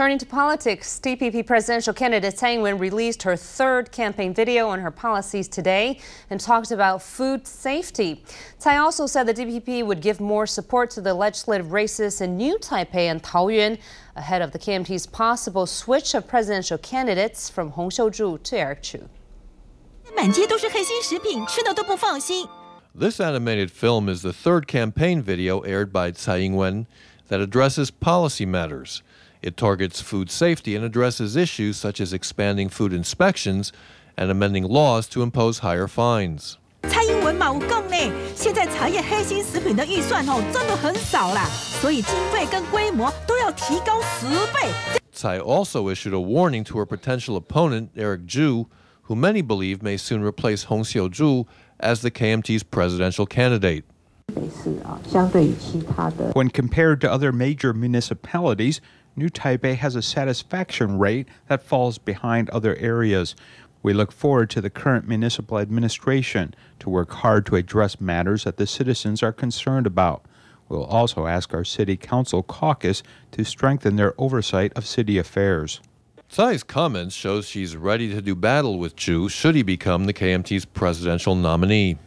Turning to politics, DPP presidential candidate Tsai Ing-wen released her third campaign video on her policies today and talked about food safety. Tsai also said the DPP would give more support to the legislative races in New Taipei and Taoyuan ahead of the KMT's possible switch of presidential candidates from Hung Hsiu-chu to Eric Chu. This animated film is the third campaign video aired by Tsai Ing-wen that addresses policy matters. It targets food safety and addresses issues such as expanding food inspections and amending laws to impose higher fines. 蔡英文嘛，我讲呢，现在茶叶黑心食品的预算哦，真的很少啦，所以经费跟规模都要提高十倍。Tsai also issued a warning to her potential opponent Eric Chu, who many believe may soon replace Hung Hsiu-chu as the KMT's presidential candidate. Uh, when compared to other major municipalities, New Taipei has a satisfaction rate that falls behind other areas. We look forward to the current municipal administration to work hard to address matters that the citizens are concerned about. We'll also ask our City Council caucus to strengthen their oversight of city affairs. Tsai's comments shows she's ready to do battle with Chu should he become the KMT's presidential nominee.